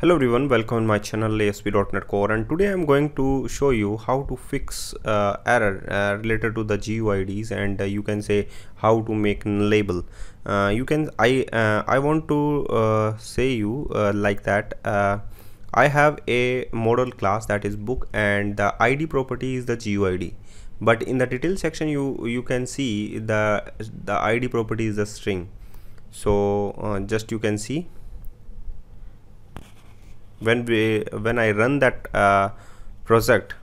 Hello everyone, welcome to my channel ASP.NET Core and today I'm going to show you how to fix uh, error uh, related to the GUIDs and uh, you can say how to make nullable. Uh, you can I uh, I want to uh, say you like that I have a model class that is book and the ID property is the GUID but in the detail section you you can see the the ID property is a string. So just you can see when we when I run that uh, project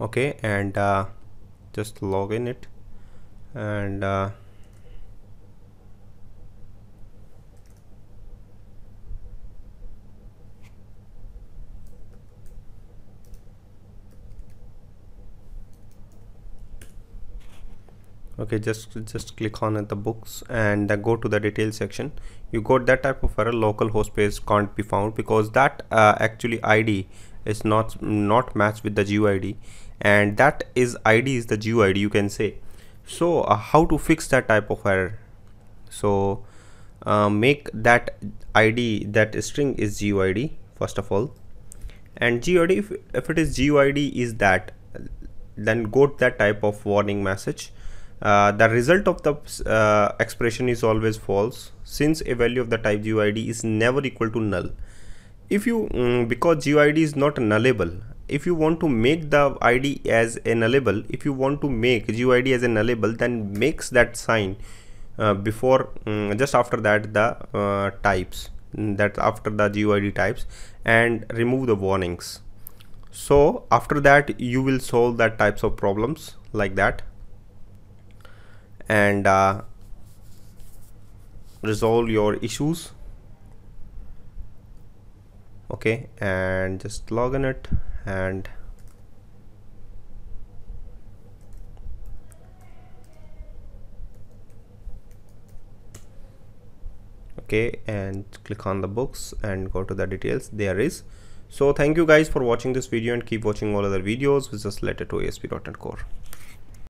okay and uh, just log in it and uh, okay just just click on the books and go to the detail section. You got that type of error local host page can't be found because that uh, actually id is not not matched with the GUID and that is id is the GUID you can say. So uh, how to fix that type of error? So uh, make that id that string is GUID first of all. And GUID if, if it is GUID is that then got that type of warning message uh, the result of the uh, expression is always false since a value of the type GUID is never equal to null. If you, um, because GUID is not nullable, if you want to make the ID as a nullable, if you want to make GUID as a nullable, then makes that sign uh, before, um, just after that the uh, types, that after the GUID types and remove the warnings. So after that you will solve that types of problems like that and uh, resolve your issues. Okay and just log in it and okay and click on the books and go to the details. There is. So thank you guys for watching this video and keep watching all other videos. Which is related to ASP.NET Core